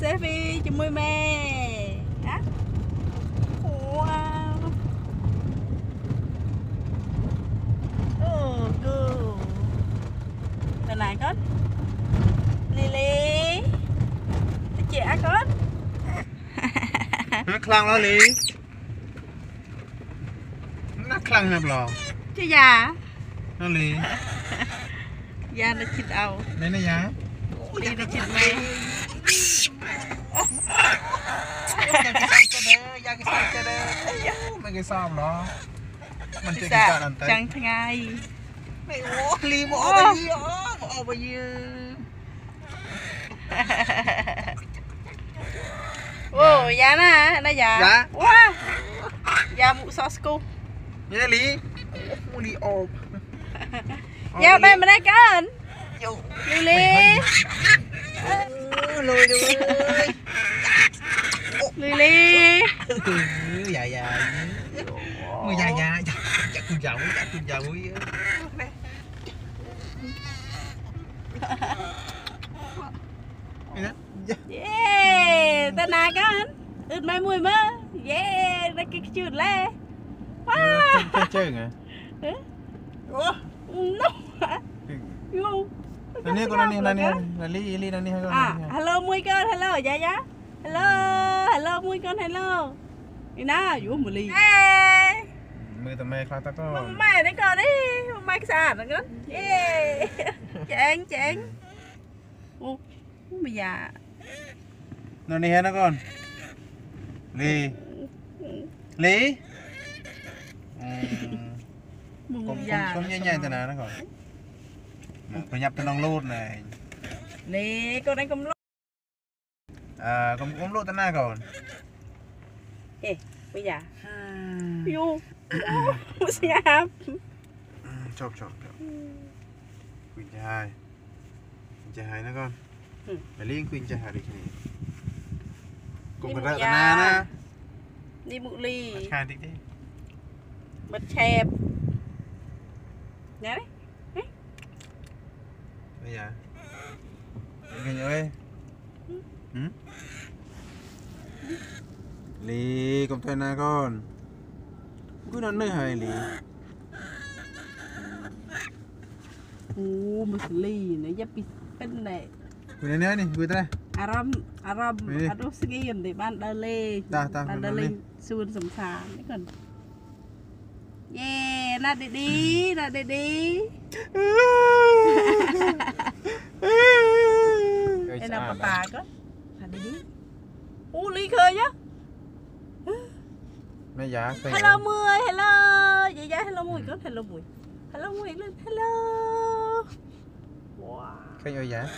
Sevi chúng mươi mê á. Wow oh cool lần này có Lily. Chị á có. Nó khăn đó Lily. Nó khăn nè blog chứ già nó Lily già nó chít đầu đây nó già đi nó chít mày យ៉ាងគេសំចិត្តមិនគេសំឡោមិនចេះគេចាក់អន្តរចាំងថ្ងៃមិនអូលីមកអបយអូមកអបយអូយ៉ាណាណាយ៉ាវ៉ាយ៉ាមុខសស្គូនេះលីមុលីអូបយ៉ាបែរម្នាក់កើនយូលី លុយលុយលីលីយ៉ាយ៉ាមួយយ៉ាយ៉ាចាក់គូយ៉ាងចាក់គូយ៉ាងមួយយេតើណាកានអឺតម៉ែមួយមើយេតែគេខ្ជឿតឡែវ៉ាជើងហ៎អូ nani ko nani nani nani ili nani ko à hello mui con hello dạ dạ. Hello hello mui con hello. Đi na vô mù li mưa tầm mày khai ta con mày đấy con đấy mày cái sàn nữa yeah chén chén ô mày già nó đi hết nó con? Lì. Li cùng cùng nhẹ nhẹ từ nào nó con? ប្រញាប់ទៅក្នុងលូតណែ នេះកូនឯងកុំលុប អឺកុំកុំលូតទៅណាកូន ហេមីយ៉ាយូអូស្ងាប់ ជប់ជប់ជប់គួយចាយចាយណាកូនតែលីងគួយចាយរីគ្នាកុំរកទៅណាណា នេះមុលី ឆ្ងាយតិចទេ បិទឆេបណែនេះ bây giờ nghe nhớ ơi ừ? lì cầm tay na con cứ nó nơi hay lì អូមុស្លីនេះយ៉ាពីពេនណែ cứ này này vừa tay អារម្មណ៍អារម្មណ៍នេះអត់រស់ស្ងៀមទេបានដើរលេងតាតាបានដើដើររលេលេងងសួនសំសាននេះគាត់យេណាត់ឌីឌីណាត់ឌីឌី cười chứ Mẹ dạ Hello Mười, hello. Dạ dạ hello Mười ừ. hello Mười. Hello Mười lên, hello. Wow. Cái gì dạ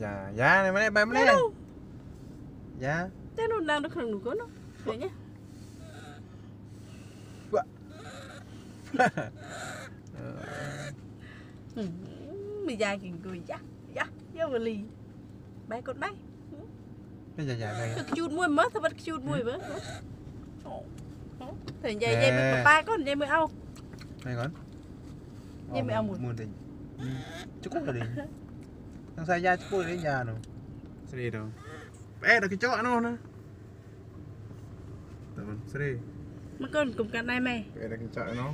Dạ, dạ này, mấy mấy mấy này. Dạ Thế nó đang được khẳng đủ con đó Vậy nhé ừ, Mày dài kìa cười dạ Dạ, dạ vừa lì. Bay con bay mấy này Hello giá តែនោះឡើងនៅក្នុងនោះគាត់នោះឃើញទេ Ừ, Mày dài kìa cười dạ dạ dạ mà lì bé con bé cái giá giá này cái chút mùi mất thôi bắt chút mùi với thì vậy vậy mới ba con vậy mới ao này con Vậy mày ăn một. muốn thì chú cút rồi đi thằng sai da chú cút đến nhà rồi sẽ đi đâu bé được cái chỗ nó nữa tụi mình sẽ đi mà con cùng cả này mày Vậy là cái chợ nó